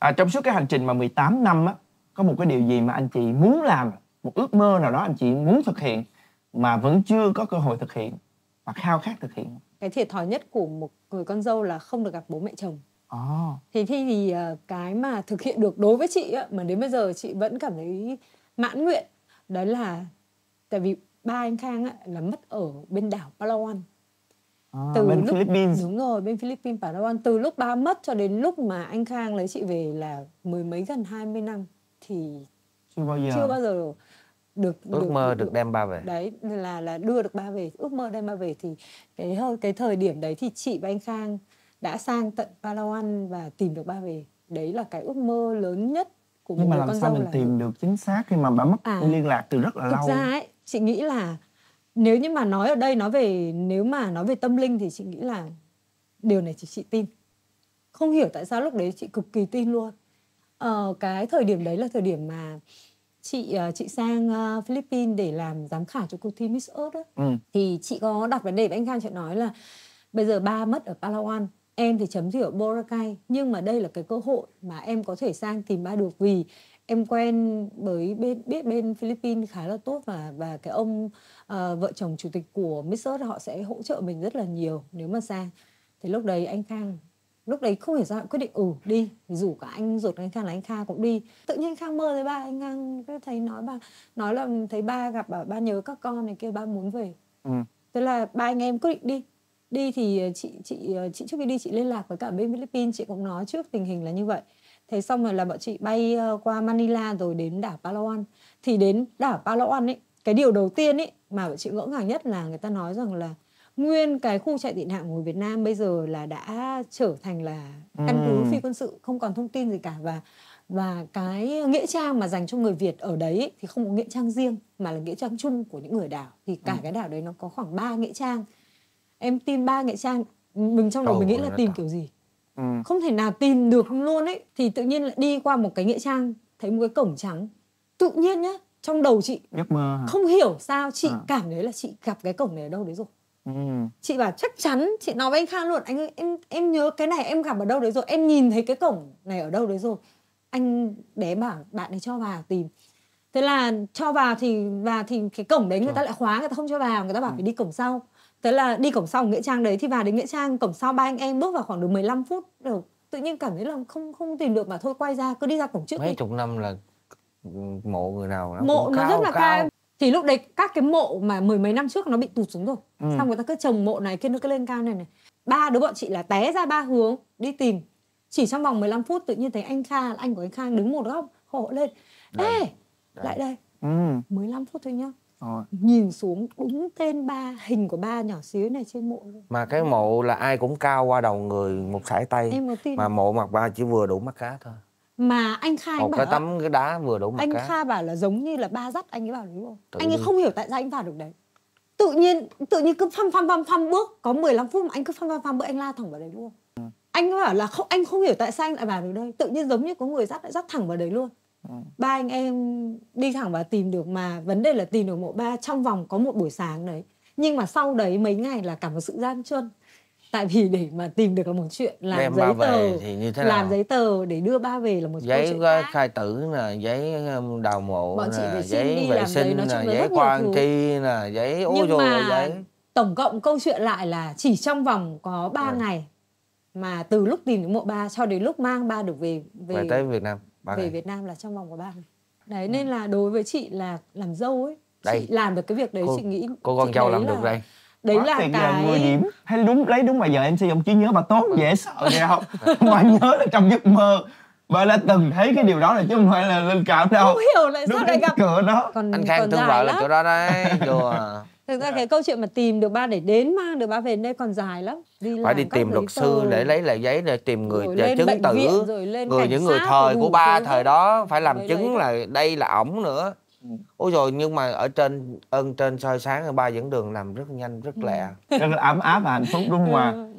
à, trong suốt cái hành trình mà 18 năm á có một cái điều gì mà anh chị muốn làm một ước mơ nào đó anh chị muốn thực hiện mà vẫn chưa có cơ hội thực hiện và khao khát thực hiện? Cái thiệt thòi nhất của một người con dâu là không được gặp bố mẹ chồng. Oh. thì thì, thì ờ, cái mà thực hiện được đối với chị á, mà đến bây giờ chị vẫn cảm thấy mãn nguyện đó là tại vì ba anh Khang á, là mất ở bên đảo Palawan à, từ bên lúc, Philippines. Đúng rồi bên Philippines Palawan. Từ lúc ba mất cho đến lúc mà anh Khang lấy chị về là mười mấy gần 20 năm thì chưa bao giờ. chưa bao giờ được ước được, mơ được, được đem ba về. Đấy là là đưa được ba về ước mơ đem ba về thì cái cái thời điểm đấy thì chị và anh Khang đã sang tận Palawan và tìm được ba về. Đấy là cái ước mơ lớn nhất của nhưng một mà làm con sao mình là tìm được chính xác khi mà bà mất À. liên lạc từ rất là thực lâu? ra ấy chị nghĩ là nếu như mà nói ở đây nói về nếu mà nói về tâm linh thì chị nghĩ là điều này chỉ chị tin. Không hiểu tại sao lúc đấy chị cực kỳ tin luôn. Ờ, cái thời điểm đấy là thời điểm mà chị ờ, chị sang ờ, Philippines để làm giám khảo cho cuộc thi Miss Earth ừ. thì chị có đặt vấn đề với anh Khang chị nói là bây giờ ba mất ở Palawan em thì chấm thi ở Boracay. Nhưng mà đây là cái cơ hội mà em có thể sang tìm ba được vì em quen với bên biết bên Philippines khá là tốt và và cái ông uh, vợ chồng chủ tịch của Earth họ sẽ hỗ trợ mình rất là nhiều nếu mà sang. Thì lúc đấy anh Khang lúc đấy không hiểu sao quyết định ừ đi. Rủ cả anh ruột anh Khang là anh Kha cũng đi. Tự nhiên anh Khang mơ thấy ba anh Khang thấy nói ba nói là thấy ba gặp bảo ba nhớ các con này kia ba muốn về. Ừ. thế là ba anh em quyết định đi. Đi thì chị chị chị trước khi đi chị liên lạc với cả bên Philippines chị cũng nói trước tình hình là như vậy thế xong rồi là bọn chị bay ờ, qua Manila rồi đến đảo Palawan. Thì đến đảo Palawan ấy cái điều đầu tiên ấy mà bọn chị ngỡ ngàng nhất là người ta nói rằng là nguyên cái khu trại tị nạn của Việt Nam bây giờ là đã trở thành là căn cứ phi quân sự không còn thông tin gì cả. Và và cái nghĩa trang mà dành cho người Việt ở đấy ấy, thì không có nghĩa trang riêng mà là nghĩa trang chung của những người đảo. Thì cả cái đảo đấy nó có khoảng 3 nghĩa trang. Em tìm ba nghĩa trang mình trong đầu mình nghĩ là tìm to. kiểu gì Ừ. không thể nào tìm được luôn ấy thì tự nhiên lại đi qua một cái nghĩa trang thấy một cái cổng trắng tự nhiên nhá trong đầu chị giấc mơ hả? không hiểu sao chị À. cảm thấy là chị gặp cái cổng này ở đâu đấy rồi ừ. chị bảo chắc chắn chị nói với anh Kha luôn anh ơi em em nhớ cái này em gặp ở đâu đấy rồi em nhìn thấy cái cổng này ở đâu đấy rồi anh bé bảo bạn ấy cho vào tìm thế là cho vào thì và thì cái cổng đấy người ta lại khóa người ta không cho vào người ta bảo phải đi cổng sau thế là đi cổng sau nghĩa trang đấy thì vào đến nghĩa trang cổng sau ba anh em bước vào khoảng được 15 phút rồi tự nhiên cảm thấy là không không tìm được mà thôi quay ra cứ đi ra cổng trước đi. mấy chục năm là mộ người nào nó mộ nó cao, rất là cao. thì lúc đấy các cái mộ mà mười mấy năm trước nó bị tụt xuống rồi. Ừ. xong người ta cứ trồng mộ này kia nó cứ lên cao này này. Ba đứa bọn chị là té ra ba hướng đi tìm. Chỉ trong vòng 15 phút tự nhiên thấy anh Kha anh của anh Kha đứng một góc hộ lên. Ê Đây, lại đây. Ừ. 15 phút thôi nhá Rồi. nhìn xuống đúng tên ba hình của ba nhỏ xíu này trên mộ luôn. Mà cái mộ là ai cũng cao qua đầu người một sải tay em có tin mà mộ mặt ba chỉ vừa đủ mắt cá thôi. Mà anh Kha anh một bảo cái á, tấm cái đá vừa đủ mắt anh cá. Kha bảo là giống như là ba dắt anh ấy vào đấy luôn Tự anh ấy không hiểu tại sao anh vào được đấy. Tự nhiên tự nhiên cứ phăm phăm phăm phăm bước có 15 phút mà anh cứ phăm phăm phăm bước anh la thẳng vào đấy luôn. Anh bảo là không anh không hiểu tại sao anh lại vào được đây. Tự nhiên giống như có người dắt lại dắt thẳng vào đấy luôn ba anh em đi thẳng và tìm được mà vấn đề là tìm được mộ ba trong vòng có một buổi sáng đấy. Nhưng mà sau đấy mấy ngày là cả một sự gian truân. Tại vì để mà tìm được là một chuyện làm đem giấy tờ thì như thế nào? làm giấy tờ để đưa ba về là một giấy chuyện ờ, khác. khai tử nè giấy um, đào mộ Bọn đi giấy vệ sinh là giấy quan tri nè giấy ôi nhưng mà giấy tổng cộng câu chuyện lại là chỉ trong vòng có 3 Ừ. ngày mà từ lúc tìm đến mộ ba cho đến lúc mang ba được về về về tới Việt Nam ba về ngày. Việt Nam là trong vòng có 3 ngày. Đấy nên là đối với chị là làm dâu ấy Đây. chị làm được cái việc đấy Cô- chị nghĩ cô con chị dâu làm là- được đây. Đấy Quá là cái 10 điểm hay đúng lấy đúng bài giờ em sử dụng trí nhớ bà tốt dễ sợ ghê không? Mà nhớ là trong giấc mơ bà đã từng thấy cái điều đó là chứ không phải là linh cảm đâu. Không hiểu lại sao lại gặp. cửa đó. Còn anh Khang còn tương vợ là chỗ đó đấy đùa thực ra cái câu chuyện mà tìm được ba để đến mang được ba về đây còn dài lắm. Đi phải đi tìm luật sư tờ, để lấy lại giấy để tìm người rồi để lên chứng tử viện, rồi lên người những người thời của ba thời đó phải làm chứng lấy là đây là ổng nữa. Ôi rồi nhưng mà ở trên ơn trên soi sáng ba dẫn đường làm rất nhanh rất lẹ. Rất ấm áp và hạnh phúc đúng không ạ? Ừ.